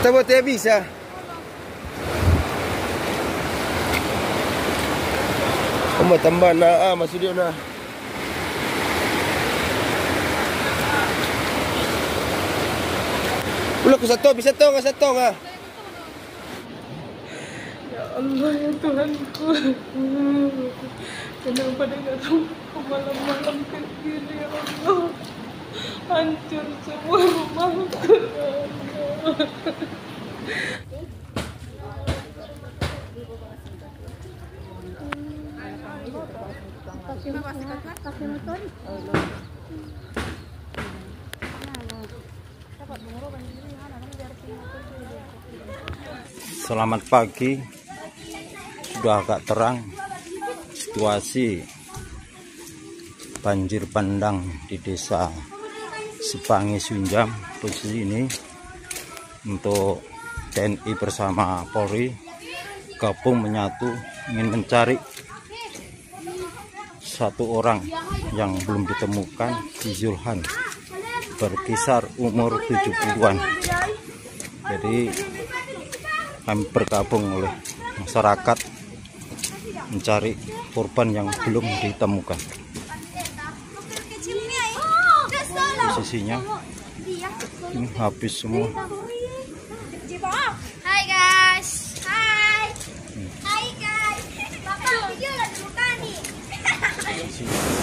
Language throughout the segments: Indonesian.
Tak buat habis lah Tambah tambah nak ah, Masuk dia nak. Pula aku satu habis satu dengan satu lah Ya Allah ya Tuhan Kenapa dengan rumah malam-malam kecil ya Allah? Hancur semua rumahku. Ya Selamat pagi. Sudah agak terang situasi banjir bandang di desa Sipangi Sunjam posisi ini untuk TNI bersama Polri gabung menyatu ingin mencari satu orang yang belum ditemukan di Zulhan berkisar umur 70-an jadi kami bergabung oleh masyarakat mencari korban yang belum ditemukan. Posisinya ini habis semua guys. Hai. Hai guys. Bapak video lagi buka nih.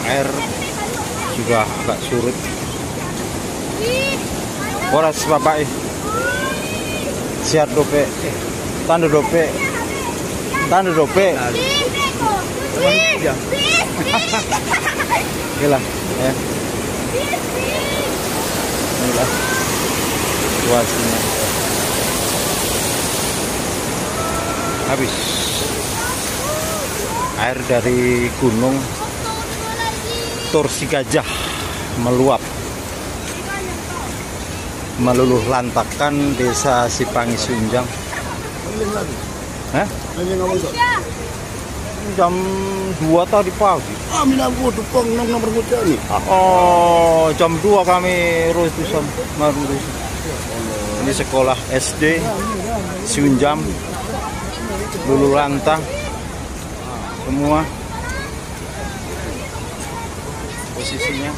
air juga agak surut Boras bapak eh. siap dope tanda dope tanda dope Ya. gila ya inilah situasinya habis air dari gunung Tursi Gajah meluap meluluh lantakan desa Sipangi Sunjang Hah? jam 2 tadi pagi. Oh, jam 2 kami terus. Ini sekolah SD Sunjam Lulu Lantang semua. Posisinya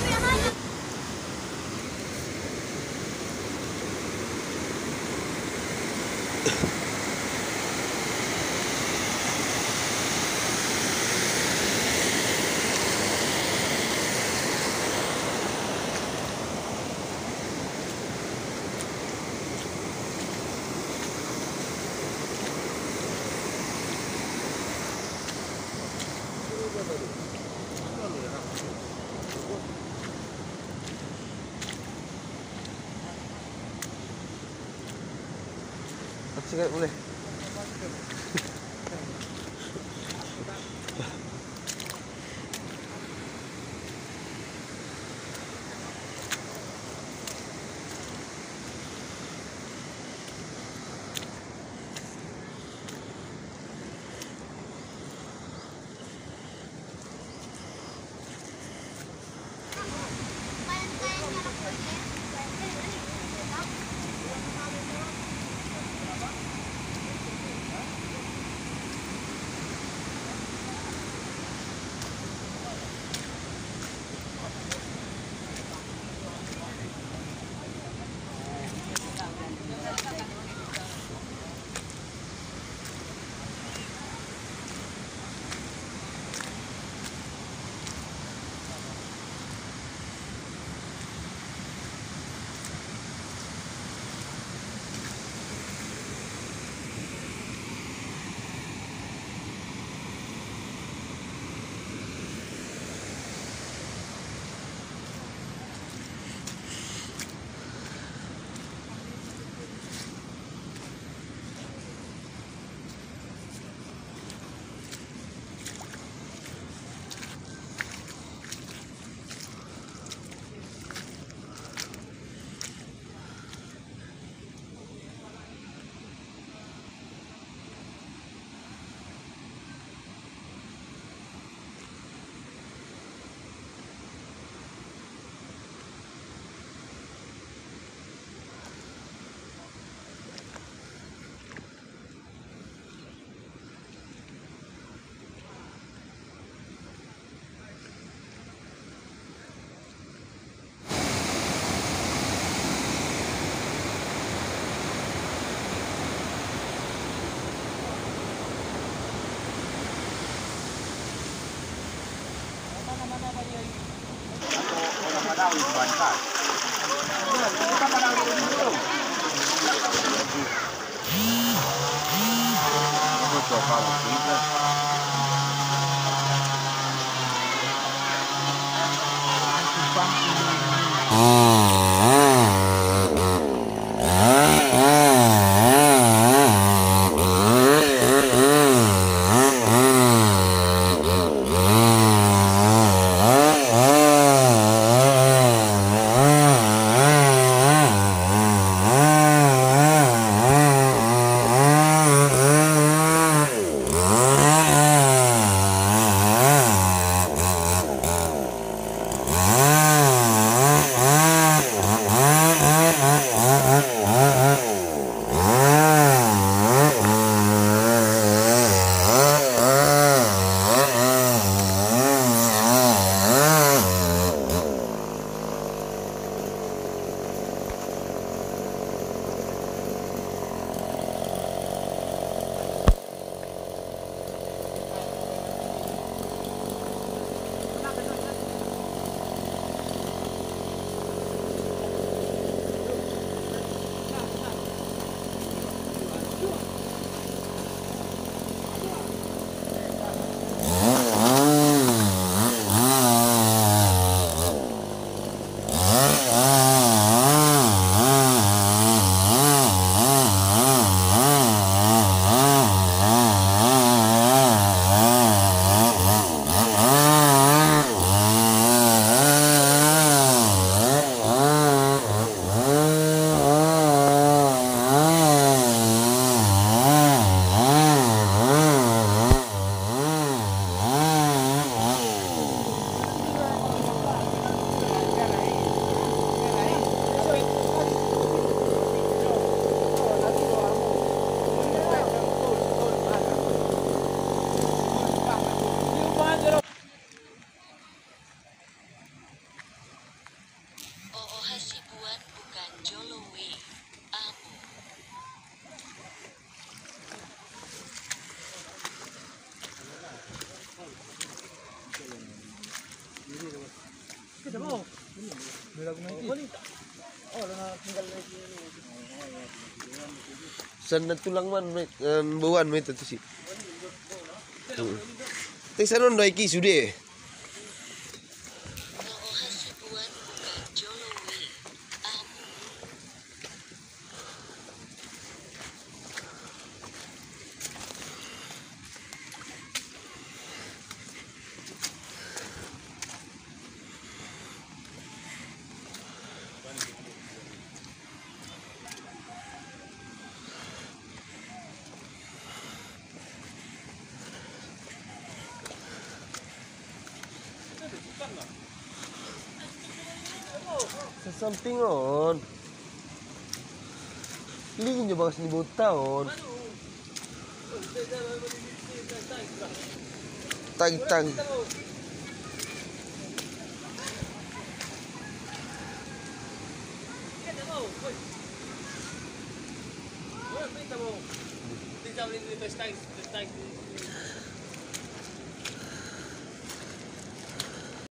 这个屋里。dar um um não. Eu jolowe. Amu. San na tulang man may buwan may tatu si. Ting sanon doi ki sude. Sa samping ron. Lingin nyo ba kasi ni taon? Tag tag.